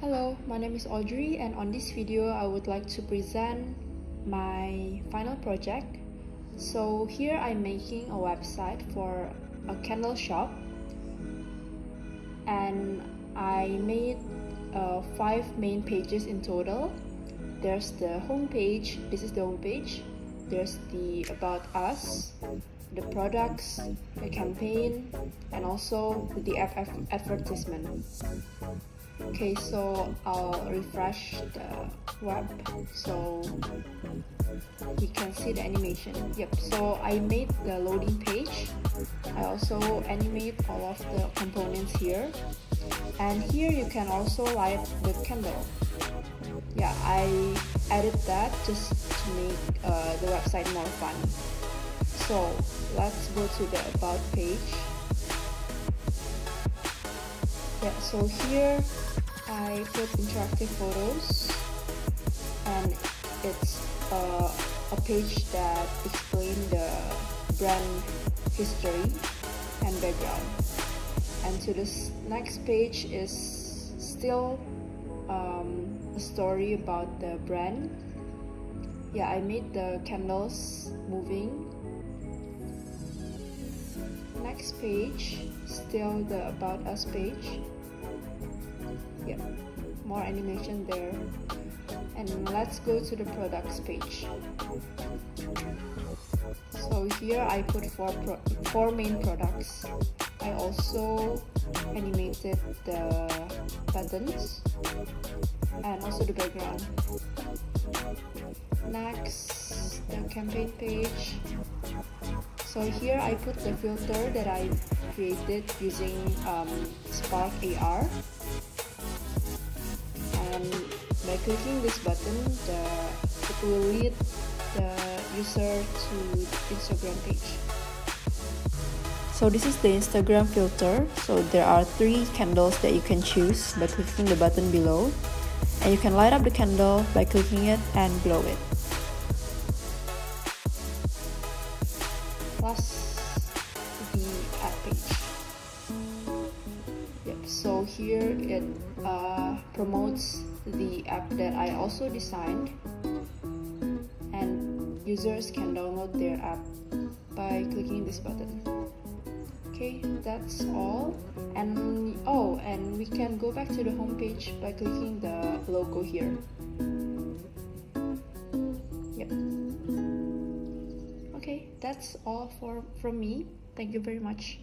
Hello, my name is Audrey and on this video I would like to present my final project. So here I'm making a website for a candle shop and I made uh, five main pages in total. There's the home page, this is the home page. There's the about us, the products, the campaign, and also the advertisement okay so I'll refresh the web so you can see the animation. Yep so I made the loading page. I also animate all of the components here. And here you can also light the candle. Yeah I added that just to make uh, the website more fun. So let's go to the about page yeah so here I put interactive photos and it's uh, a page that explains the brand history and background. And to this next page is still um, a story about the brand. Yeah I made the candles moving. Next page still the about us page yeah more animation there. And let's go to the products page. So here I put four, four main products. I also animated the buttons and also the background. Next the campaign page. So here I put the filter that I created using um, Spark AR clicking this button the it will lead the user to the Instagram page. So this is the Instagram filter. So there are three candles that you can choose by clicking the button below. And you can light up the candle by clicking it and blow it. Plus the app page so here it uh, promotes the app that I also designed. And users can download their app by clicking this button. Okay that's all. And oh and we can go back to the home page by clicking the logo here. Yep. Okay that's all for from me. Thank you very much